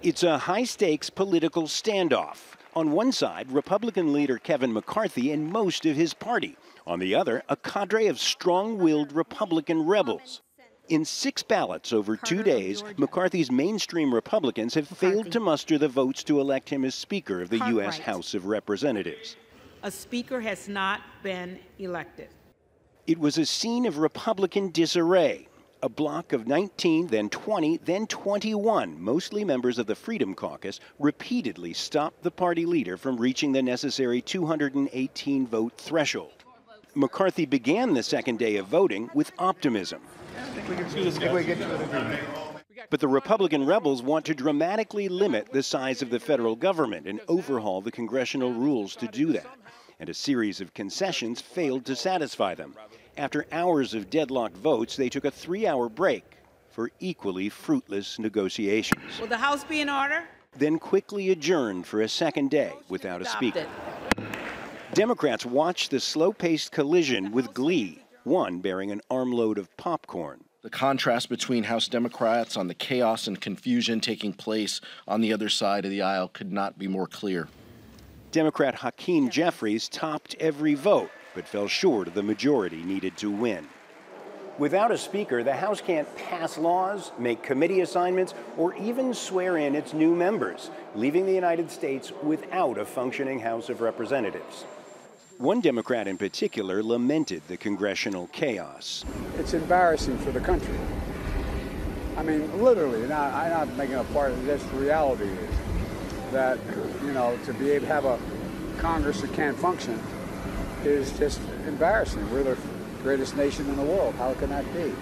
It's a high stakes political standoff. On one side, Republican leader Kevin McCarthy and most of his party. On the other, a cadre of strong willed Republican rebels. In six ballots over two days, McCarthy's mainstream Republicans have failed to muster the votes to elect him as Speaker of the U.S. House of Representatives. A Speaker has not been elected. It was a scene of Republican disarray. A block of 19, then 20, then 21, mostly members of the Freedom Caucus, repeatedly stopped the party leader from reaching the necessary 218 vote threshold. McCarthy began the second day of voting with optimism. But the Republican rebels want to dramatically limit the size of the federal government and overhaul the congressional rules to do that. And a series of concessions failed to satisfy them. After hours of deadlocked votes, they took a three hour break for equally fruitless negotiations. Will the House be in order? Then quickly adjourned for a second day without a speaker. Democrats watched the slow paced collision with glee, one bearing an armload of popcorn. The contrast between House Democrats on the chaos and confusion taking place on the other side of the aisle could not be more clear. Democrat Hakeem Jeffries topped every vote, but fell short of the majority needed to win. Without a speaker, the House can't pass laws, make committee assignments, or even swear in its new members, leaving the United States without a functioning House of Representatives. One Democrat in particular lamented the congressional chaos. It's embarrassing for the country. I mean, literally, not, I'm not making a part of this. Reality is that, you know, to be able to have a Congress that can't function is just embarrassing. We're the greatest nation in the world. How can that be?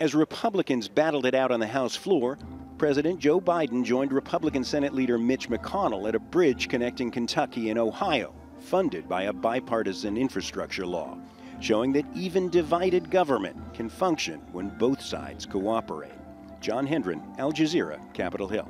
As Republicans battled it out on the House floor, President Joe Biden joined Republican Senate leader Mitch McConnell at a bridge connecting Kentucky and Ohio funded by a bipartisan infrastructure law, showing that even divided government can function when both sides cooperate. John Hendren, Al Jazeera, Capitol Hill.